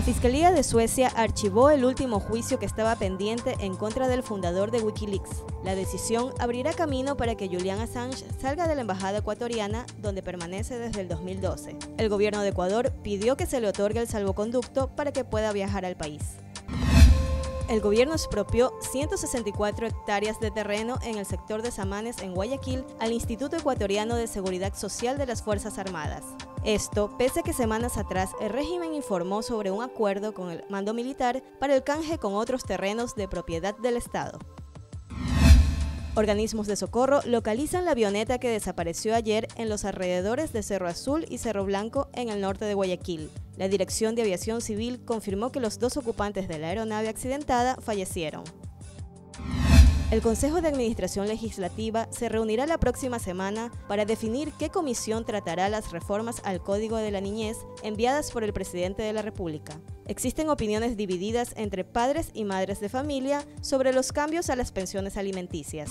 La Fiscalía de Suecia archivó el último juicio que estaba pendiente en contra del fundador de Wikileaks. La decisión abrirá camino para que Julian Assange salga de la embajada ecuatoriana, donde permanece desde el 2012. El gobierno de Ecuador pidió que se le otorgue el salvoconducto para que pueda viajar al país el gobierno expropió 164 hectáreas de terreno en el sector de Samanes en Guayaquil al Instituto Ecuatoriano de Seguridad Social de las Fuerzas Armadas. Esto pese a que semanas atrás el régimen informó sobre un acuerdo con el mando militar para el canje con otros terrenos de propiedad del Estado. Organismos de socorro localizan la avioneta que desapareció ayer en los alrededores de Cerro Azul y Cerro Blanco en el norte de Guayaquil. La Dirección de Aviación Civil confirmó que los dos ocupantes de la aeronave accidentada fallecieron. El Consejo de Administración Legislativa se reunirá la próxima semana para definir qué comisión tratará las reformas al Código de la Niñez enviadas por el presidente de la República. Existen opiniones divididas entre padres y madres de familia sobre los cambios a las pensiones alimenticias.